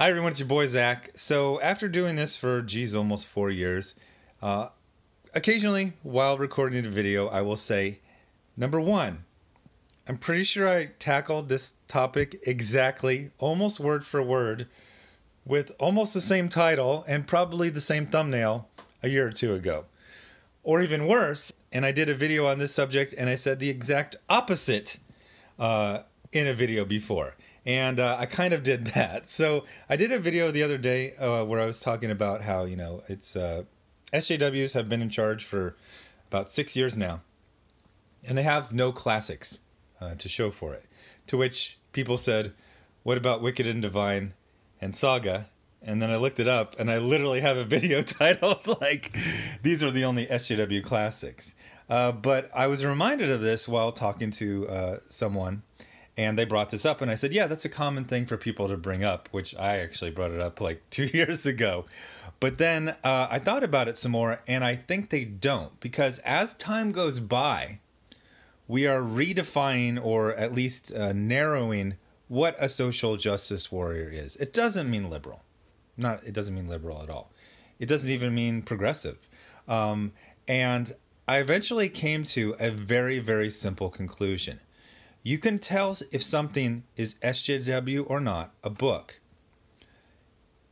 Hi everyone, it's your boy Zack. So after doing this for geez almost four years, uh, occasionally while recording a video, I will say, number one, I'm pretty sure I tackled this topic exactly, almost word for word, with almost the same title and probably the same thumbnail a year or two ago. Or even worse, and I did a video on this subject and I said the exact opposite uh, in a video before and uh, I kind of did that. So I did a video the other day uh, where I was talking about how you know it's uh, SJWs have been in charge for about six years now, and they have no classics uh, to show for it. To which people said, "What about Wicked and Divine and Saga?" And then I looked it up, and I literally have a video titled like, "These are the only SJW classics." Uh, but I was reminded of this while talking to uh, someone and they brought this up and i said yeah that's a common thing for people to bring up which i actually brought it up like two years ago. But then uh, i thought about it some more and i think they don't because as time goes by we are redefining or at least uh, narrowing what a social justice warrior is. It doesn't mean liberal. Not it doesn't mean liberal at all. It doesn't even mean progressive. Um, and i eventually came to a very very simple conclusion you can tell if something is SJW or not, a book,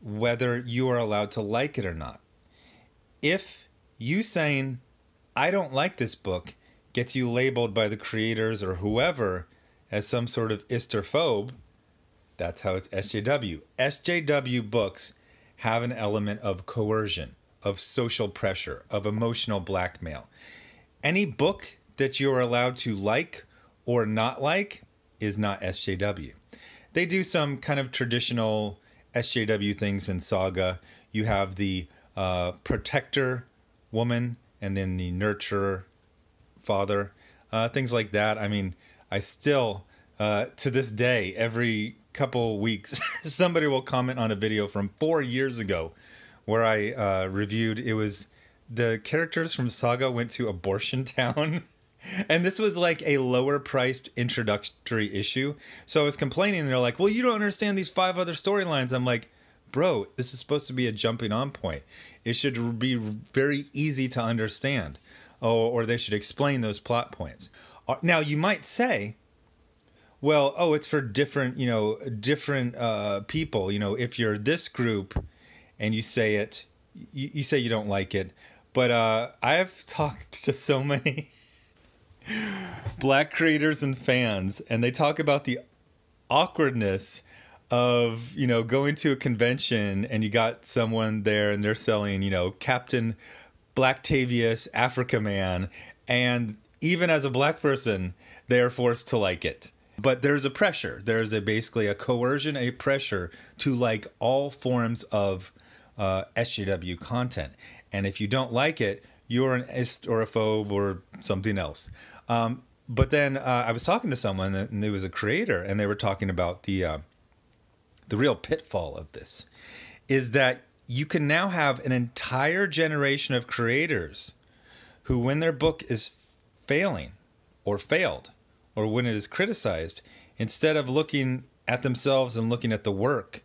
whether you are allowed to like it or not. If you saying, I don't like this book, gets you labeled by the creators or whoever as some sort of isterphobe, that's how it's SJW. SJW books have an element of coercion, of social pressure, of emotional blackmail. Any book that you're allowed to like or not like is not SJW. They do some kind of traditional SJW things in Saga. You have the uh, protector woman and then the nurturer father, uh, things like that. I mean, I still, uh, to this day, every couple weeks, somebody will comment on a video from four years ago where I uh, reviewed. It was the characters from Saga went to Abortion Town. And this was like a lower priced introductory issue. So I was complaining, they're like, "Well, you don't understand these five other storylines." I'm like, "Bro, this is supposed to be a jumping on point. It should be very easy to understand, oh, or they should explain those plot points." Uh, now you might say, "Well, oh, it's for different, you know, different uh, people. You know, if you're this group, and you say it, you, you say you don't like it." But uh, I've talked to so many black creators and fans, and they talk about the awkwardness of you know going to a convention and you got someone there and they're selling you know Captain Blacktavius Africa Man, and even as a black person, they are forced to like it. But there's a pressure. There's a basically a coercion, a pressure to like all forms of uh, SJW content. And if you don't like it, you're an ist or a phobe or something else. Um, but then uh, I was talking to someone, and it was a creator, and they were talking about the uh, the real pitfall of this is that you can now have an entire generation of creators who, when their book is failing or failed, or when it is criticized, instead of looking at themselves and looking at the work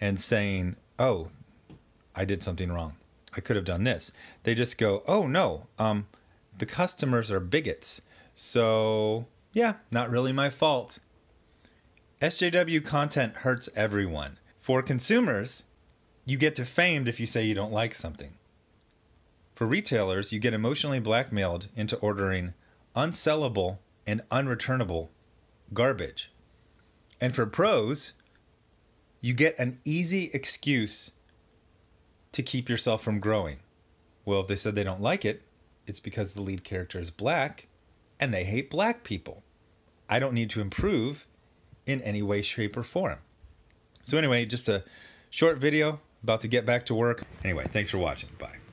and saying, "Oh, I did something wrong. I could have done this," they just go, "Oh no, um, the customers are bigots." So, yeah, not really my fault. SJW content hurts everyone. For consumers, you get defamed if you say you don't like something. For retailers, you get emotionally blackmailed into ordering unsellable and unreturnable garbage. And for pros, you get an easy excuse to keep yourself from growing. Well, if they said they don't like it, it's because the lead character is black and they hate black people. I don't need to improve in any way, shape, or form. So, anyway, just a short video about to get back to work. Anyway, thanks for watching. Bye.